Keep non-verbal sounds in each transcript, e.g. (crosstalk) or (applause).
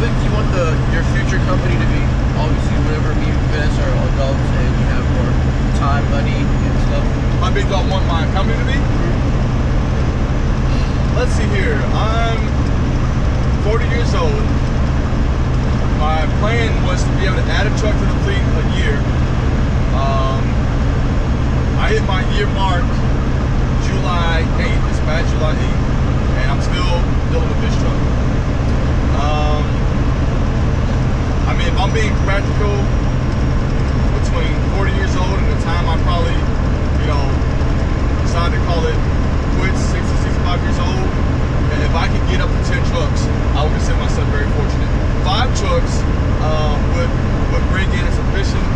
big do you want the your future company to be? Obviously, whenever me and Vanessa are adults and we have more time, money, and stuff. How big do I want my company to be? Let's see here. I'm 40 years old. My plan was to be able to add a truck to the fleet a year. Um, I hit my year mark July 8th, this past July 8th, and I'm still dealing with this truck. Um, I mean, if I'm being between 40 years old and the time I probably, you know, decide to call it quits, 60, 65 years old, and if I could get up to 10 trucks, I would consider myself very fortunate. Five trucks um, would, would bring in a sufficient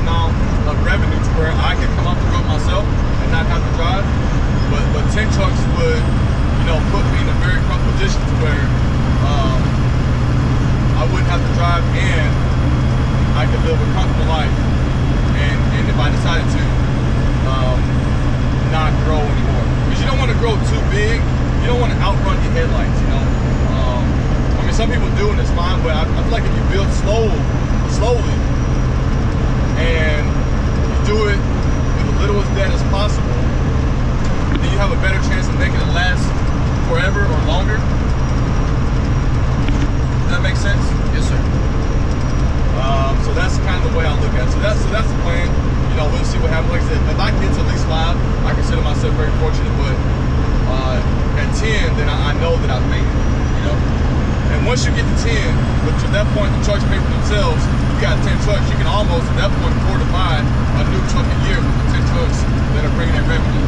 amount of revenue to where I could come up the road myself and not have to drive. But, but 10 trucks would, you know, put me in a very comfortable position to where um, I wouldn't have to drive and I could live a comfortable life. And, and if I decided to um, not grow anymore. Because you don't want to grow too big. You don't want to outrun your headlights, you know. Um, I mean, some people do and it's fine, but I, I feel like if you build slow, slowly, and you do it with as little as debt as possible, then you have a better chance of making it last forever or longer. Does that make sense? Yes, sir. Um, so that's kind of the way I look at it. So that's so that's the plan. You know, we'll see what happens. Like I said, if I get to at least five, I consider myself very fortunate. But uh, at ten, then I, I know that I've made it. You know, and once you get to ten, which at that point the trucks pay for themselves. You got ten trucks, you can almost at that point afford to buy a new truck a year with the ten trucks that are bringing in revenue.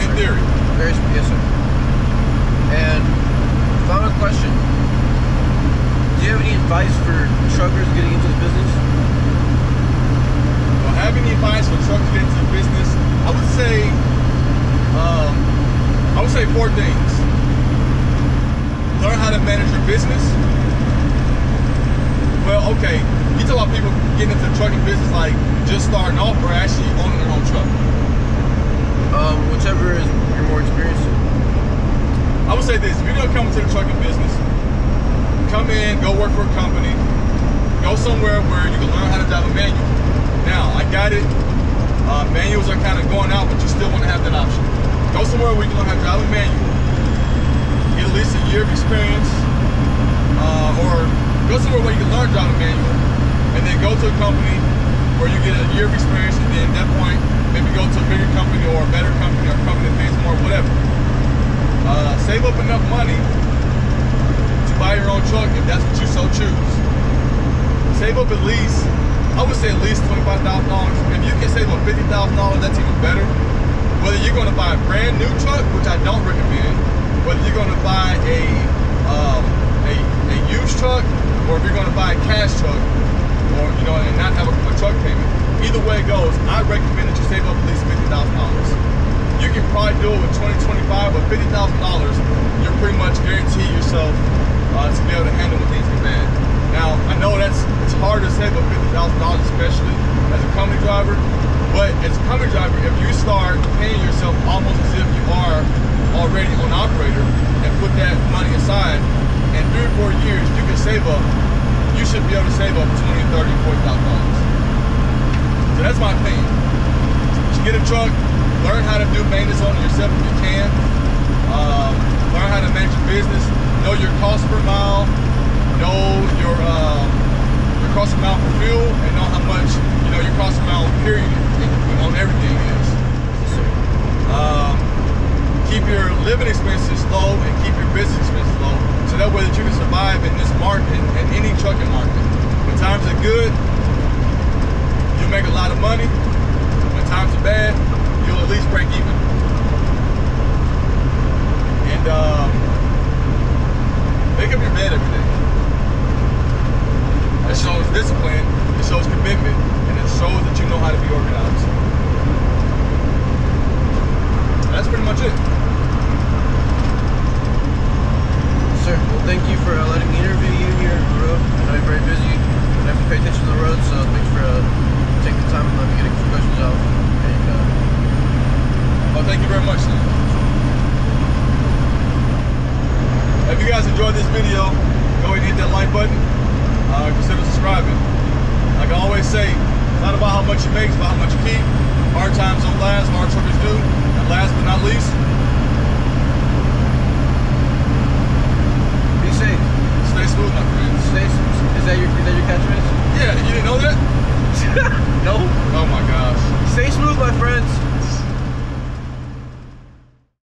In theory. Very sp- yes, sir. And final question: Do you have any advice for truckers getting into the business? Well, have any advice for truck to get into the business? I would say, um, I would say four things. Learn how to manage your business. Well, okay, you talk about people getting into the trucking business like just starting off or actually owning their own truck. Um, whichever is you're more experienced in. I would say this: if you're gonna come into the trucking business, come in, go work for a company, go somewhere where you can learn how to drive a manual. Now, I got it. Uh, manuals are kind of going out, but you still want to have that option. Go somewhere where you can learn how to drive a manual, get at least a year of experience, uh, or go somewhere where you can learn to drive a manual, and then go to a company where you get a year of experience, and then at that point, maybe go to a bigger company or a better company or a company that pays more, whatever. Uh, save up enough money buy your own truck if that's what you so choose. Save up at least, I would say at least $25,000. If you can save up $50,000, that's even better. Whether you're gonna buy a brand new truck, which I don't recommend, whether you're gonna buy a, um, a, a used truck, or if you're gonna buy a cash truck, or, you know, and not have a, a truck payment. Either way it goes, I recommend that you save up at least $50,000 you can probably do it with 2025, but fifty thousand dollars, you're pretty much guaranteed yourself uh, to be able to handle when things get. Now, I know that's it's hard to save up fifty thousand dollars, especially as a company driver. But as a company driver, if you start paying yourself almost as if you are already an operator and put that money aside, in three or four years, you can save up. You should be able to save up twenty, thirty, forty thousand dollars. So that's my opinion. You get a truck, learn how to do maintenance on it yourself if you can. Um, learn how to manage your business. Know your cost per mile. Know your um, your cost per mile for fuel, and know how much you know your cost per mile period on everything is. Um, keep your living expenses low and keep your business expenses low, so that way that you can survive in this market and any trucking market. When times are good, you'll make a lot of money. When times are bad, you'll at least break even. And um, make up your bed every day. That shows discipline, it shows commitment, and it shows that you know how to be organized. That's pretty much it. Sir, well, thank you for uh, letting me interview you here on the road. I know you're very busy and have to pay attention to the road, so thanks for uh, taking the time and let me get a few questions out. And, uh, Oh, thank you very much, Sam. If you guys enjoyed this video, go ahead and hit that like button. Uh, consider subscribing. Like I always say, it's not about how much you make, it's about how much you keep. Hard times don't last, hard truckers do. And last but not least, Be safe. Stay my friends. Stay. Is that your is that your catchphrase? Yeah, you didn't know that? (laughs) no. Oh my gosh. Stay smooth, my friends.